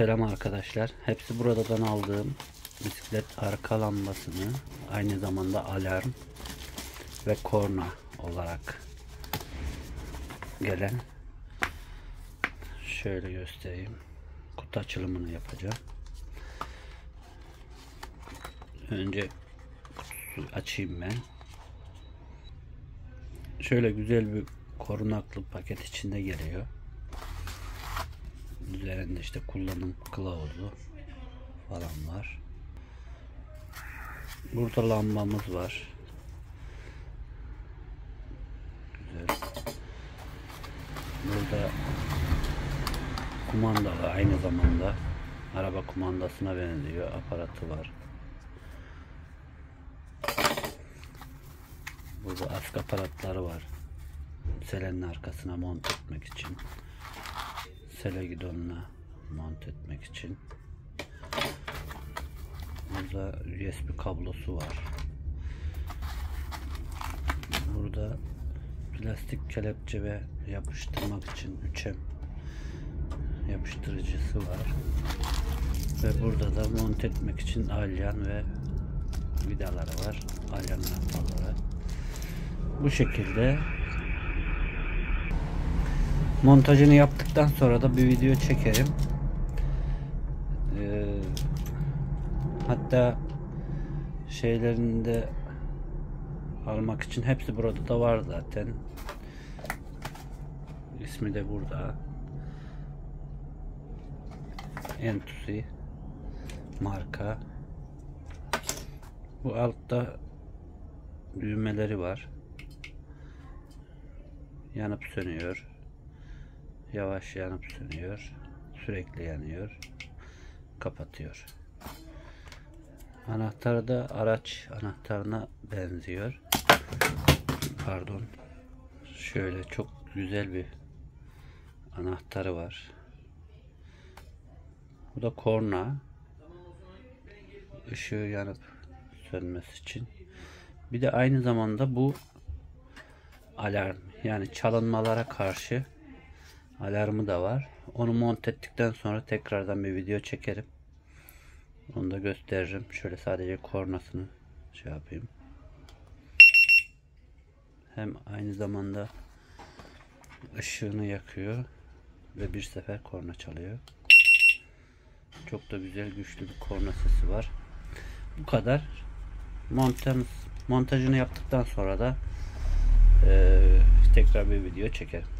Selam arkadaşlar. Hepsi buradan aldığım bisiklet arka lambasını aynı zamanda alarm ve korna olarak gelen şöyle göstereyim. Kutu açılımını yapacağım. Önce kutusu açayım ben. Şöyle güzel bir korunaklı paket içinde geliyor. Üzerinde işte kullanım kılavuzu falan var. Burada lambamız var. Güzel. Burada kumandalı aynı zamanda araba kumandasına benziyor. Aparatı var. Burada ask aparatları var. Selenin arkasına monte etmek için. Sele gidonuna monte etmek için. Burada USB kablosu var. Burada plastik kelepçe ve yapıştırmak için 3M yapıştırıcısı var. Ve burada da monte etmek için alyan ve vidaları var. Alyan noktaları. Bu şekilde montajını yaptıktan sonra da bir video çekerim. Ee, hatta şeylerini de almak için hepsi burada da var zaten. İsmi de burada. Entusi marka. Bu altta düğmeleri var. Yanıp sönüyor. Yavaş yanıp sönüyor. Sürekli yanıyor. Kapatıyor. Anahtarı da araç anahtarına benziyor. Pardon. Şöyle çok güzel bir anahtarı var. Bu da korna. Işığı yanıp sönmesi için. Bir de aynı zamanda bu alarm yani çalınmalara karşı alarmı da var. Onu monte ettikten sonra tekrardan bir video çekerim. Onu da gösteririm. Şöyle sadece kornasını şey yapayım. Hem aynı zamanda ışığını yakıyor ve bir sefer korna çalıyor. Çok da güzel güçlü bir korna sesi var. Bu kadar. Montaj, montajını yaptıktan sonra da e, tekrar bir video çekerim.